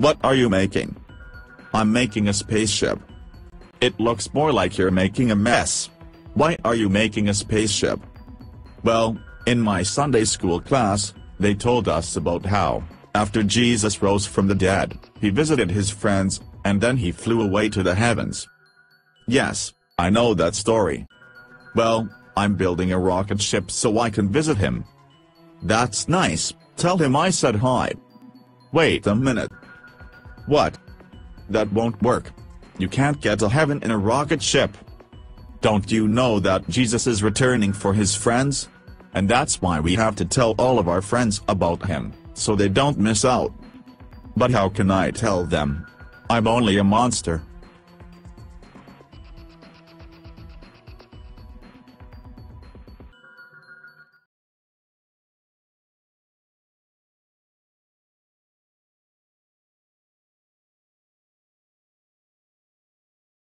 What are you making? I'm making a spaceship. It looks more like you're making a mess. Why are you making a spaceship? Well, in my Sunday school class, they told us about how, after Jesus rose from the dead, he visited his friends, and then he flew away to the heavens. Yes, I know that story. Well, I'm building a rocket ship so I can visit him. That's nice, tell him I said hi. Wait a minute. What? That won't work. You can't get to heaven in a rocket ship. Don't you know that Jesus is returning for his friends? And that's why we have to tell all of our friends about him, so they don't miss out. But how can I tell them? I'm only a monster.